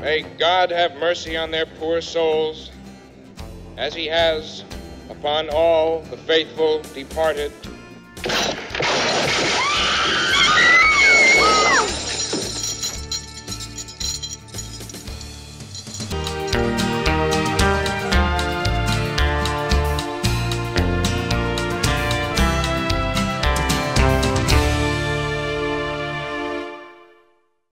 May God have mercy on their poor souls, as He has upon all the faithful departed.